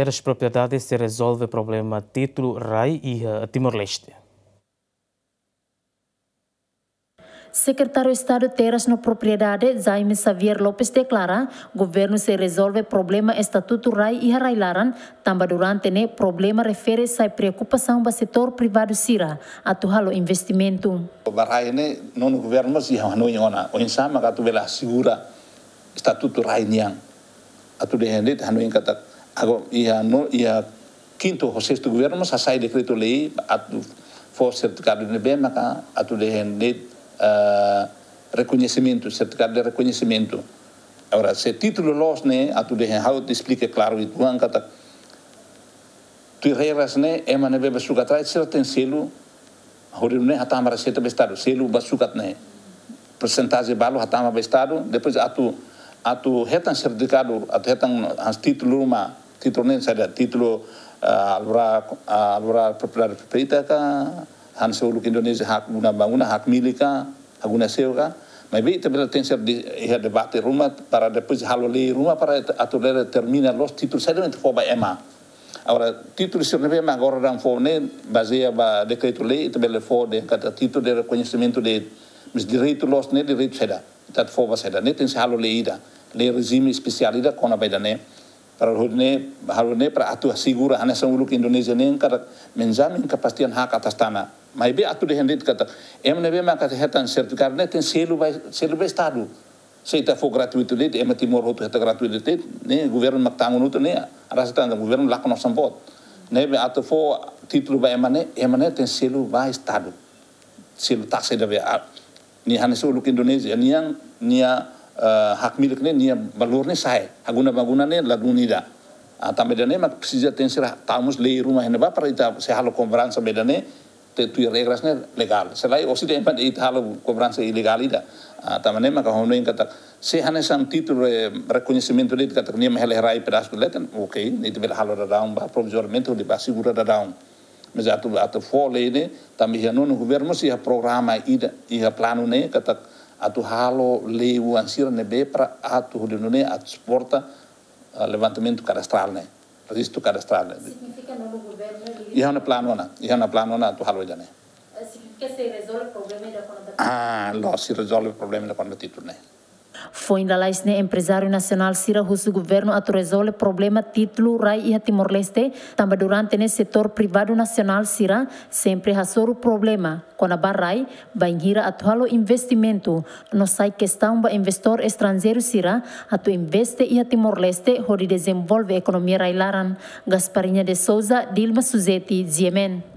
ter as propriedades se resolve o problema título RAI e Timor-Leste. Secretário de Estado Terras no Propriedade, Jaime Xavier Lopes, declara governo se resolve problema Estatuto RAI e Harailaran, também durante ne problema refere-se à preocupação do setor privado Sira, atual investimento. O RAI ne não governo mas ia no iona, o insama que tu vela segura Estatuto RAI niang. Atu de hendet hanu kata agora ia no ia quinto ou sexto governo mas sai decreto lei atu for certificado de bem maka atu de uh, reconhecimento, certificado de reconhecimento. Agora, se título los tu de how te explica claro e tu kata tu regras ne é mana beba suka trai tem selo horim ne hatama receta bestado selo basukat ne percentagem balo hatama bestado depois atu atu hetan certificado atu hetan has título uma título ne sada título uh, alura uh, alura propriedade ka han seulu Indonesia hak guna bangunan hak milika hak guna seu ka. Mas bem também tem ser de debate rumah para depois haloli rumah para aturar termina los títulos sedamente for ba ema agora título se não agora dan for ne baseia ba decreto lei também for de kata título de reconhecimento de direito los ne direito seda dat voor was hij daar niet in zijn haloleida. Le regime specialida kon bij dan Para hudne harune para atu sigura hana sang uluk Indonesia ne kata menjamin kapastian hak atas tanah. Mai be atu dehendit kata em ne be makat hetan sertifikat ne ten selu bai selu stadu, estado. Seita fo gratuito dit em timor hotu heta gratuito dit ne mak maktangun utu ne rasa tanda governo lakono sampot. Ne be atu fo titlu bai emane emane ten selu bai stadu. Selu taksi da be ni hanya uluk Indonesia niang nia ya, eh, hak milik ni nia ya balur ni sah haguna baguna ni laduni atau beda ni mak sijat yang sih tamus le rumah ini apa. ita sehalu halo konferansa ni tetui tu ni legal. Legal selai dia empat itu halu konferensi ilegal ida atau mana mak hono in kata sehanya sang titul titulo reconhecimento kata nia mahele rai pedas leten okay ni te berhalu ada down ba mentu di ba gula ada down mas atu atu fole ne tambi ya no governo si programa ida i ha plano ne kata atu halo leu ansira ne be para atu hodinone atu sporta levantamento cadastral ne registro cadastral Significa no governo Ihan na plano na, ihan na plano na tu halo jane. Significa se resolve o problema da quando Ah, lo si resolve o problema da quando título ne. Foi lá né empresário nacional Sira Russo governo a resolve problema título Rai e Timor-Leste, também durante ne setor privado nacional Sira sempre hasor o problema. Quando a Barrai vai gira atual investimento. No sai questão ba investor estrangeiro Sira a tu investe e Timor-Leste onde desenvolve economia Railaran. Gasparinha de Souza Dilma Suzeti Ziemen